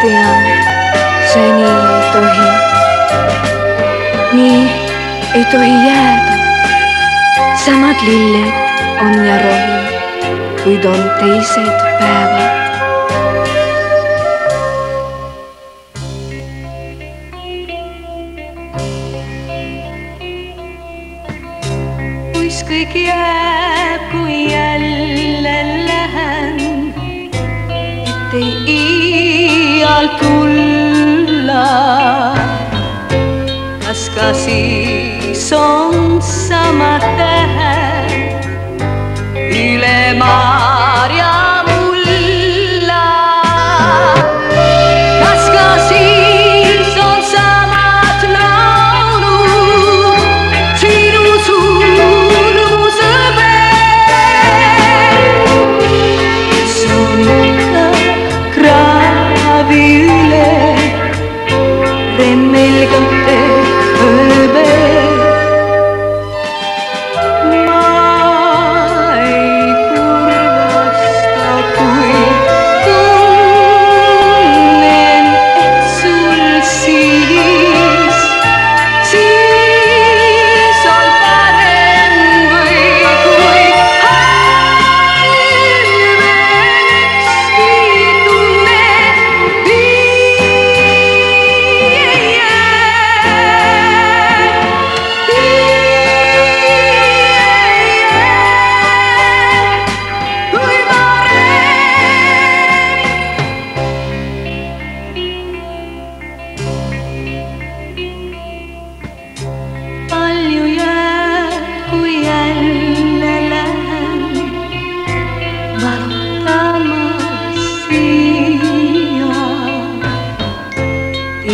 tean, see nii ei tohi. nii ei tohi jääda. samad lilled on ja rohi, kuid on teised päevad. kus kõik jääb, tulla. kas ka siis on sama tähed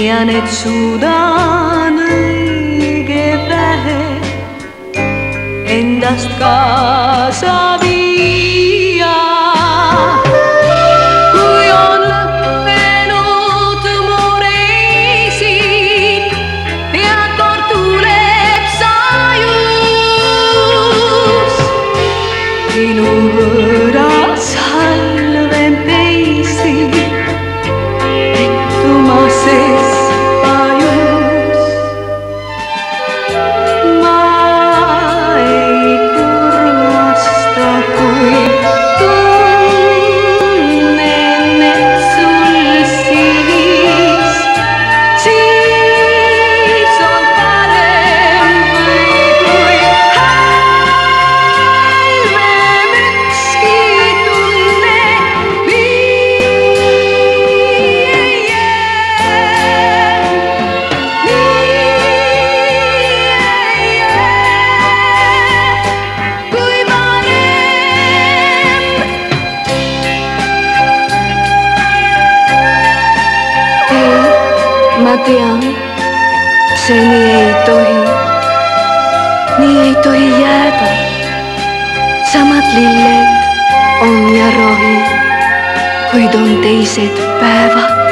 tean, et suudan õige vähe endast kaasa ma tean, see nii ei tohi. nii ei tohi jääda. samad lilled on ja rohi, kuid on teised päevad.